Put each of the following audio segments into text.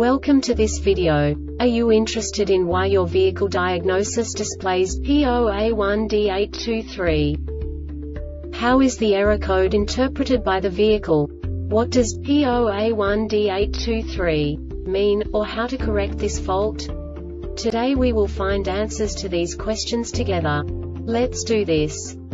Welcome to this video. Are you interested in why your vehicle diagnosis displays P0A1D823? How is the error code interpreted by the vehicle? What does P0A1D823 mean, or how to correct this fault? Today we will find answers to these questions together. Let's do this.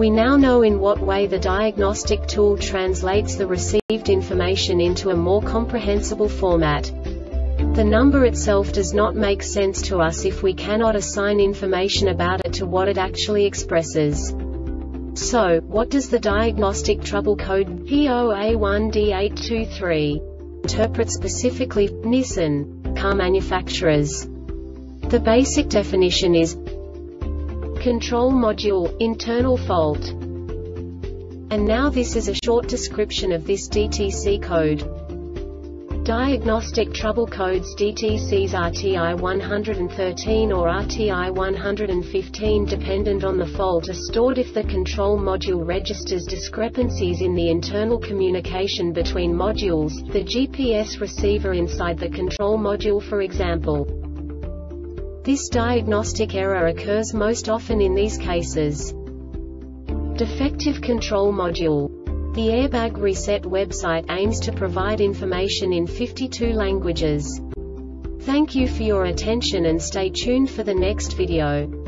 We now know in what way the diagnostic tool translates the received information into a more comprehensible format. The number itself does not make sense to us if we cannot assign information about it to what it actually expresses. So, what does the diagnostic trouble code P0A1D823 interpret specifically Nissan car manufacturers? The basic definition is Control Module, internal fault. And now this is a short description of this DTC code. Diagnostic trouble codes DTCs RTI 113 or RTI 115 dependent on the fault are stored if the control module registers discrepancies in the internal communication between modules, the GPS receiver inside the control module for example. This diagnostic error occurs most often in these cases. Defective control module. The Airbag Reset website aims to provide information in 52 languages. Thank you for your attention and stay tuned for the next video.